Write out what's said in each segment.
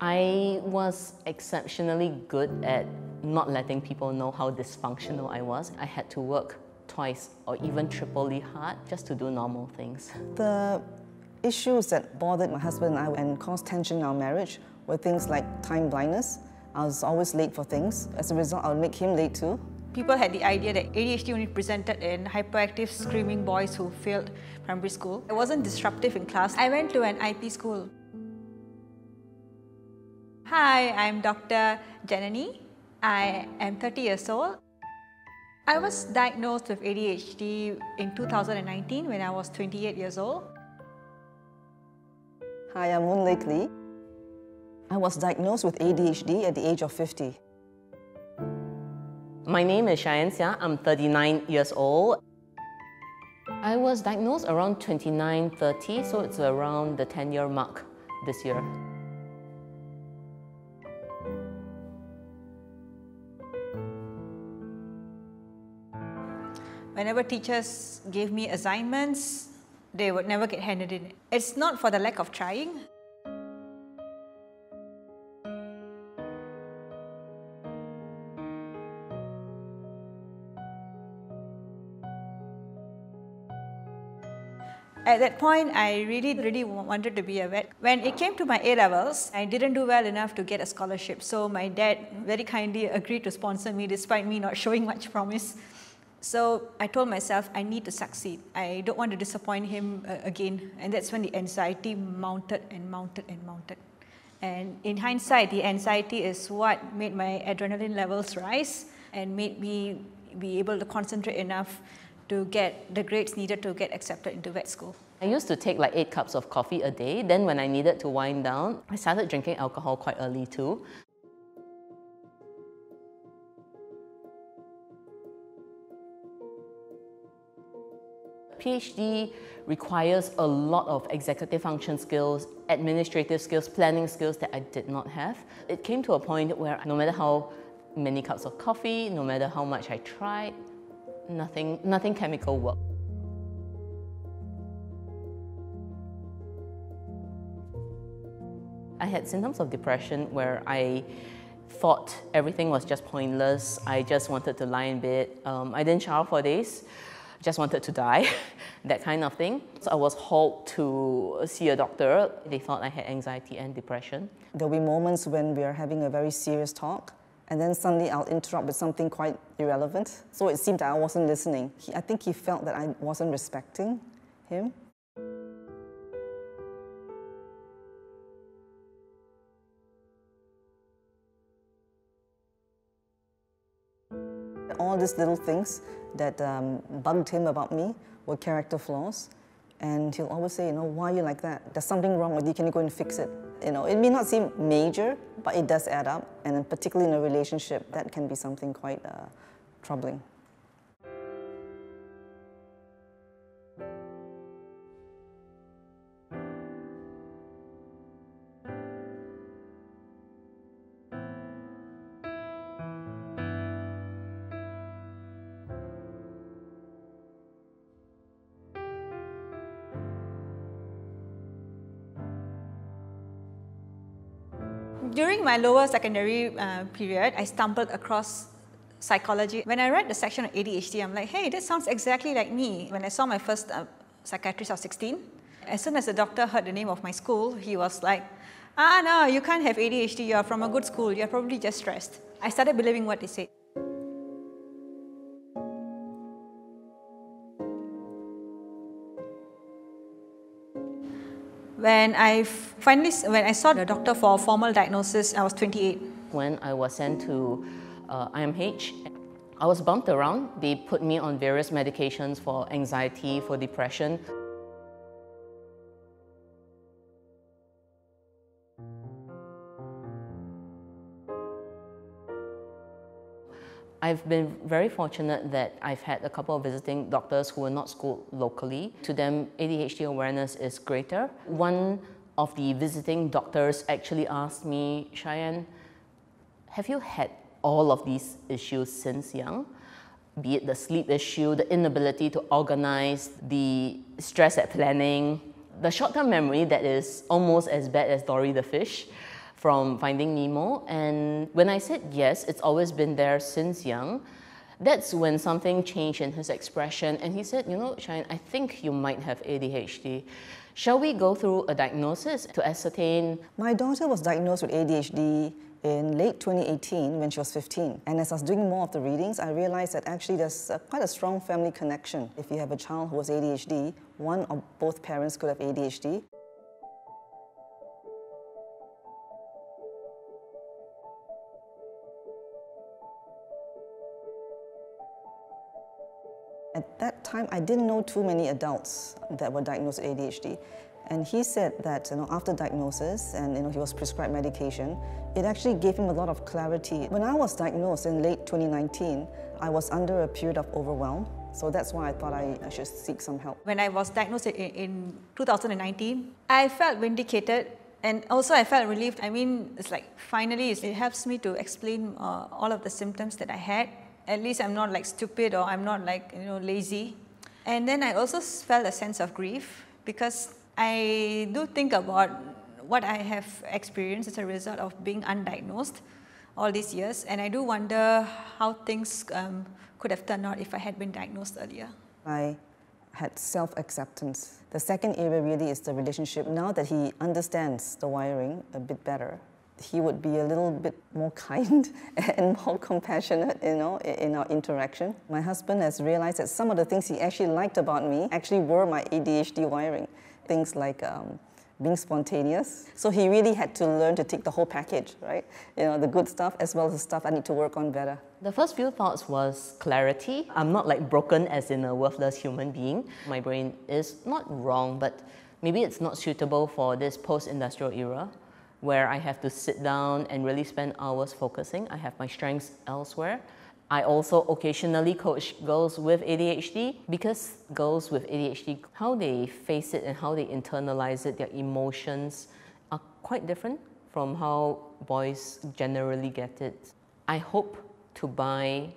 I was exceptionally good at not letting people know how dysfunctional I was. I had to work twice or even triply hard just to do normal things. The issues that bothered my husband and I and caused tension in our marriage were things like time blindness. I was always late for things. As a result, I would make him late too. People had the idea that ADHD only presented in hyperactive, screaming boys who failed primary school. I wasn't disruptive in class. I went to an IP school. Hi, I'm Dr. Jnanee. I am 30 years old. I was diagnosed with ADHD in 2019 when I was 28 years old. Hi, I'm Moonlake Lee. I was diagnosed with ADHD at the age of 50. My name is Cheyenne Xia. I'm 39 years old. I was diagnosed around 29, 30, so it's around the 10 year mark this year. Whenever teachers gave me assignments, they would never get handed in. It's not for the lack of trying. At that point, I really, really wanted to be a vet. When it came to my A levels, I didn't do well enough to get a scholarship. So my dad very kindly agreed to sponsor me despite me not showing much promise. So I told myself I need to succeed. I don't want to disappoint him uh, again. And that's when the anxiety mounted and mounted and mounted. And in hindsight, the anxiety is what made my adrenaline levels rise and made me be able to concentrate enough to get the grades needed to get accepted into vet school. I used to take like eight cups of coffee a day. Then when I needed to wind down, I started drinking alcohol quite early too. PhD requires a lot of executive function skills, administrative skills, planning skills that I did not have. It came to a point where no matter how many cups of coffee, no matter how much I tried, nothing, nothing chemical worked. I had symptoms of depression where I thought everything was just pointless. I just wanted to lie in bed. Um, I didn't shower for days. Just wanted to die, that kind of thing. So I was hauled to see a doctor. They thought I had anxiety and depression. There'll be moments when we are having a very serious talk and then suddenly I'll interrupt with something quite irrelevant. So it seemed that I wasn't listening. He, I think he felt that I wasn't respecting him. All these little things that um, bugged him about me were character flaws. And he'll always say, you know, why are you like that? There's something wrong with you. Can you go and fix it? You know, it may not seem major, but it does add up. And particularly in a relationship, that can be something quite uh, troubling. During my lower secondary uh, period, I stumbled across psychology. When I read the section on ADHD, I'm like, hey, that sounds exactly like me. When I saw my first uh, psychiatrist, I was 16. As soon as the doctor heard the name of my school, he was like, ah, no, you can't have ADHD. You're from a good school. You're probably just stressed. I started believing what they said. When I finally, when I saw the doctor for a formal diagnosis, I was 28. When I was sent to uh, IMH, I was bumped around. They put me on various medications for anxiety, for depression. I've been very fortunate that I've had a couple of visiting doctors who were not schooled locally. To them, ADHD awareness is greater. One of the visiting doctors actually asked me, Cheyenne, have you had all of these issues since young? Be it the sleep issue, the inability to organize, the stress at planning, the short-term memory that is almost as bad as Dory the fish. From Finding Nemo. And when I said yes, it's always been there since young. That's when something changed in his expression. And he said, You know, Shine, I think you might have ADHD. Shall we go through a diagnosis to ascertain? My daughter was diagnosed with ADHD in late 2018 when she was 15. And as I was doing more of the readings, I realized that actually there's a, quite a strong family connection. If you have a child who has ADHD, one or both parents could have ADHD. At that time, I didn't know too many adults that were diagnosed with ADHD. And he said that you know, after diagnosis and you know, he was prescribed medication, it actually gave him a lot of clarity. When I was diagnosed in late 2019, I was under a period of overwhelm. So that's why I thought I, I should seek some help. When I was diagnosed in, in 2019, I felt vindicated and also I felt relieved. I mean, it's like finally it helps me to explain uh, all of the symptoms that I had. At least I'm not like stupid or I'm not like, you know, lazy. And then I also felt a sense of grief because I do think about what I have experienced as a result of being undiagnosed all these years, and I do wonder how things um, could have turned out if I had been diagnosed earlier. I had self acceptance. The second area really is the relationship. Now that he understands the wiring a bit better, he would be a little bit more kind and more compassionate, you know, in our interaction. My husband has realized that some of the things he actually liked about me actually were my ADHD wiring things like um, being spontaneous. So he really had to learn to take the whole package, right? You know, the good stuff as well as the stuff I need to work on better. The first few thoughts was clarity. I'm not like broken as in a worthless human being. My brain is not wrong, but maybe it's not suitable for this post-industrial era where I have to sit down and really spend hours focusing. I have my strengths elsewhere. I also occasionally coach girls with ADHD because girls with ADHD, how they face it and how they internalize it, their emotions are quite different from how boys generally get it. I hope to buy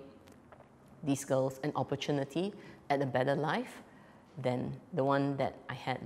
these girls an opportunity at a better life than the one that I had.